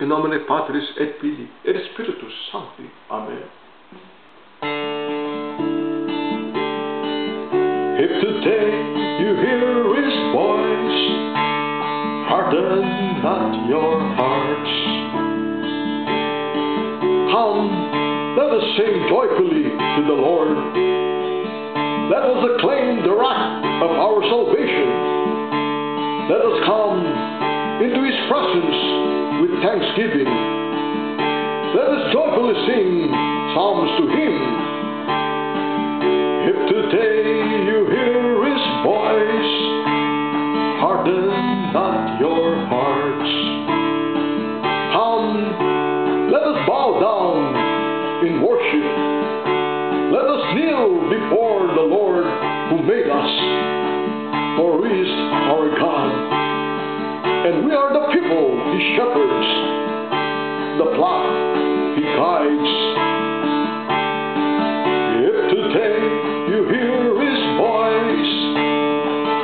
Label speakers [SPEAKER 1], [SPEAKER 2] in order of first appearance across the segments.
[SPEAKER 1] In nomine Patris et Filii et Spiritus Sancti. Amen. If today you hear his voice, harden not your hearts. Come, let us sing joyfully to the Lord. Let us acclaim the rock of our salvation. Let us come into his presence with thanksgiving. Let us joyfully sing psalms to him. If today you hear his voice, harden not your hearts. Come, let us bow down in worship. Let us kneel before the Lord who made us, we are the people he shepherds, the flock he guides. If today you hear his voice,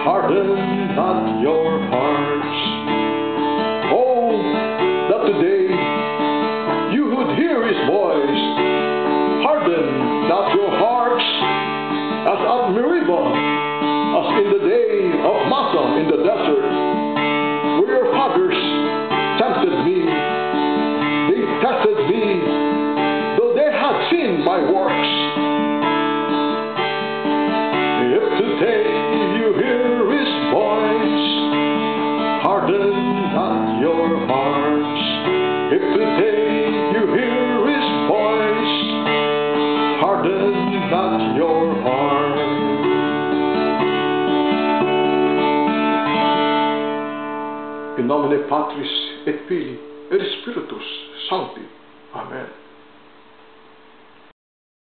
[SPEAKER 1] harden not your hearts. Oh, that today you would hear his voice, harden not your hearts, as at Meribah, as in the day of Massah seen my works. If today you hear his voice, harden not your hearts. If today you hear his voice, harden not your heart. In nomine Patris et Filii et Spiritus Sancti. Amen.